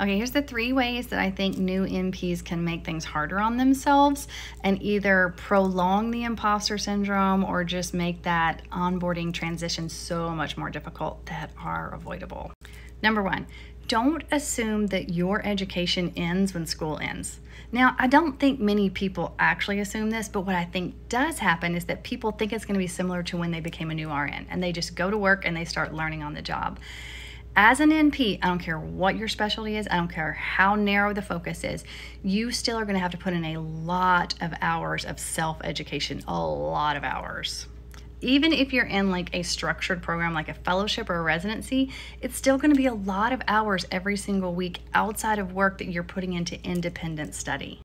Okay, here's the three ways that I think new NPs can make things harder on themselves and either prolong the imposter syndrome or just make that onboarding transition so much more difficult that are avoidable. Number one, don't assume that your education ends when school ends. Now, I don't think many people actually assume this, but what I think does happen is that people think it's going to be similar to when they became a new RN and they just go to work and they start learning on the job. As an NP, I don't care what your specialty is, I don't care how narrow the focus is, you still are going to have to put in a lot of hours of self education, a lot of hours. Even if you're in like a structured program like a fellowship or a residency, it's still going to be a lot of hours every single week outside of work that you're putting into independent study.